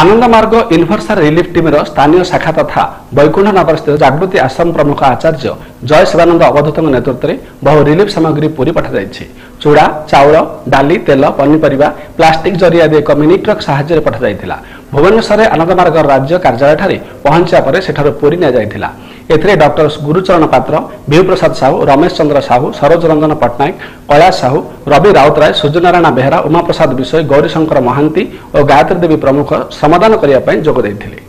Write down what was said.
Anandamarga universal relief ଟିମ୍ର ସ୍ଥାନୀୟ ଶାଖା ତଥା ବୈକୁଣ୍ଠ ନଗରସ୍ଥିତ ଜାଗୃତି ଆଶ୍ରମ ପ୍ରମୁଖ ଆଚାର୍ଯ୍ୟ ଜୟ ଶିବାନନ୍ଦ ଅବଧୂତଙ୍କ ନେତୃତ୍ୱରେ ବହୁ ରିଲିଫ ସାମଗ୍ରୀ ପୁରୀ ପଠାଯାଇଛି ଚୁଡ଼ା ଚାଉଳ ଡାଲି ତେଲ ପନିପରିବା ପ୍ଲାଷ୍ଟିକ ଜରି ଆଦି ଏକ ମିନି ଟ୍ରକ୍ ସାହାଯ୍ୟରେ ପଠାଯାଇଥିଲା। ଭୁବନେଶ୍ୱରରେ ଆନନ୍ଦମାର୍ଗ ରାଜ୍ୟ କାର୍ଯ୍ୟାଳୟଠାରେ ପହଞ୍ଚିବା ପରେ ସେଠାରୁ ପୁରୀ ନିଆଯାଇଥିଲା। ଏଥିରେ ଡକ୍ଟର ଗୁରୁଚରଣ ପାତ୍ର ବିଭୁପ୍ରସାଦ ସାହୁ ରମେଶ ଚନ୍ଦ୍ର ସାହୁ ସରୋଜ ରଞ୍ଜନ ପଟ୍ଟନାୟକ କୈଳାସ ସାହୁ ରବି ରାଉତରାୟ ସୂର୍ଯ୍ୟନାରାୟଣ ବେହେରା ଉମାପ୍ରସାଦ ବିଷୋଇ ଗୌରୀଶଙ୍କର ମହାନ୍ତି ଓ ଗାୟତ୍ରୀ ଦେବୀ ପ୍ରମୁଖ ଶ୍ରମଦାନ କରିବା ପାଇଁ ଯୋଗ ଦେଇଥିଲେ